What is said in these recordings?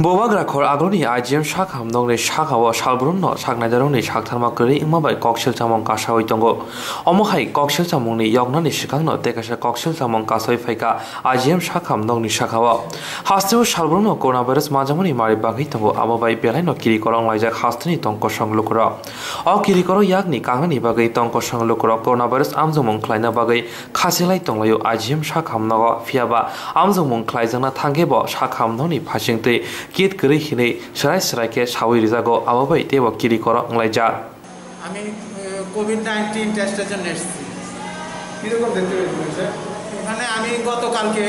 보바그라콜 아도니 아지엠 샤캄 농레 샤카와 샬브론노 샤그나자로니 샤크타마크레 잉마바이 꺽실 자몽 가샤 오이동고 어머하이 꺽실 자몽니 역나니 시강노 데가샤 꺽실 자몽 가서이 파이카 아지엠 샤캄 농니 샤카와 하스테오 샬브론노 코로나바이러스 마자모니 마리 바기 동고 아바바이 베라이노 기리코랑 라이자 하스트니 동코 সংলোকরা অ কিরিকর ইয়াকনি কাঙানি বাগৈ তংক সংলোকর করোনাভাইরাস আমজমং খ্লাইনা বাগৈ খাসিলাই তংলায়ু আজিম সাখামনগ ফিয়াবা আমজমং খ্লাইজংনা থাঙ্গেব সাখামননি ফাসিংতে কিট গৈ হিনে চৰাই চৰাইকে চাৱৈ ৰিজাগো আবাবাই তেও কিৰি কৰ অংলাই যা আমি কোভিড নাইন্টিন টেস্টের জন্য এসেছি। কীরকম দেখতে পেয়েছেন এখানে আমি গতকালকে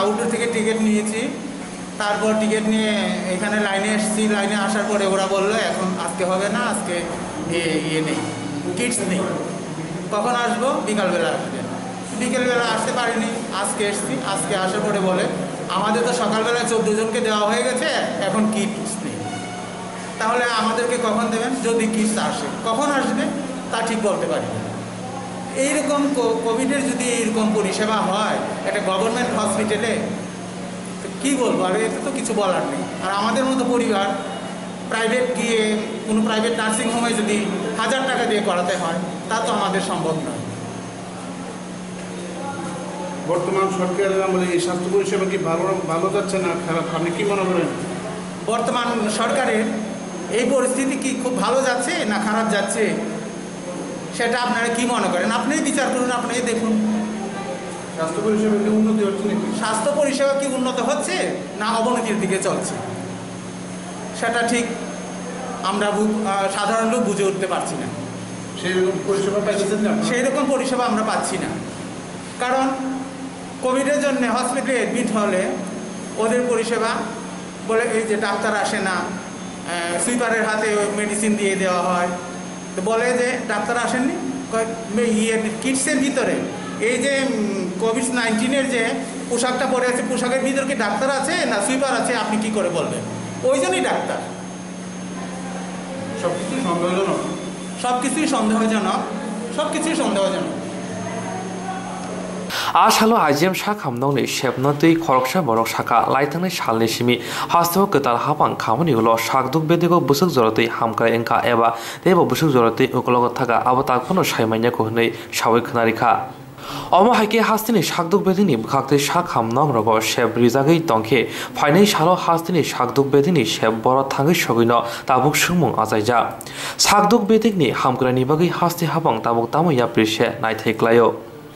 আউটডোর থেকে টিকিট নিয়েছি। তারপর টিকিট নিয়ে এখানে লাইনে এসেছি। লাইনে আসার পরে ওরা বলল এখন আজকে হবে না আজকে ইয়ে নেই কিটস নেই। কখন আসব? বিকালবেলা আসবেন বিকেলবেলা আসতে পারিনি। আজকে এসেছি। আজকে আসার পরে বলে আমাদের তো সকালবেলা চোদ্দ জনকে দেওয়া হয়ে গেছে, এখন কিটস নেই। তাহলে আমাদেরকে কখন দেবেন? যদি কিটস আসে। কখন আসবে? তা ঠিক বলতে পারি এইরকম কোভিডের যদি এইরকম পরিষেবা হয়, একটা গভর্নমেন্ট হসপিটালে কী বলব? আর এতে তো কিছু বলার নেই। আর আমাদের মতো পরিবার, প্রাইভেট গিয়ে কোনো প্রাইভেট নার্সিংহোমে যদি হাজার টাকা দিয়ে করাতে হয়, তা তো আমাদের সম্ভব নয়। বর্তমান সরকারের আমলে এই স্বাস্থ্য পরিষেবা কি ভালো ভালো যাচ্ছে না খারাপ? আপনি কি মনে করেন? বর্তমান সরকারের এই পরিস্থিতি কি খুব ভালো যাচ্ছে না খারাপ যাচ্ছে? সেটা আপনারা কি মনে করেন? আপনিই বিচার করুন আপনিই দেখুন। স্বাস্থ্য পরিষেবা কি উন্নতি হচ্ছে নাকি? স্বাস্থ্য পরিষেবা কি উন্নত হচ্ছে না অবনতির দিকে চলছে? সেটা ঠিক আমরা সাধারণ লোক বুঝে উঠতে পারছি না। সেই রকম পরিষেবা পাইতেছেন না সেই রকম পরিষেবা আমরা পাচ্ছি না। কারণ কোভিডের জন্য হসপিটালে অ্যাডমিট হলে ওদের পরিষেবা বলে এই যে ডাক্তার আসে না সুইপারের হাতে মেডিসিন দিয়ে দেওয়া হয়। তো বলে যে ডাক্তার আসেননি? ইয়ে কিটসের ভিতরে। এই যে কোভিড নাইন্টিনের যে পোশাকটা পরে আছে পোশাকের ভিতরে কি ডাক্তার আছে না সুইপার আছে? আপনি কি করে বলবেন? ওই জন্যই ডাক্তার। সব কিছুই সন্দেহজনক। সব কিছুই সন্দেহজনক সব কিছুই সন্দেহজনক। આ શાલો આજીમ શા ખામનોંગની શેબનતી ખોરક્ષા મરોક શાકા લાઈતંગની શાલની શિમી હાસ્તવ કતાલ હાપાંગ ખામની ઉલો શાકદુક બેદેગો બુસક જરતી હામકા એંકા એવા દેવ બુસક જરતી ઉકલોગ થાકા આબતાક ફનો શાઈમાન્ય કોહને શાવી ખનારીખા অমাহাইকে হাস্তিনি শাকদুক বেদিনী খাকতে শাক হামনং রব শেব রিজাগই তংখে ফাইনাই সালো হাস্তিনি শাকদুক বেদিনী শেব বড় থাঙ্গি সগৈন তাবুক সুমুং আজাই যা শাকদুক বেদিকনি হামগ্রা নিবাগই হাস্তি হাবং তাবুক তামইয়া প্রিসে নাইথাইক্লায়ও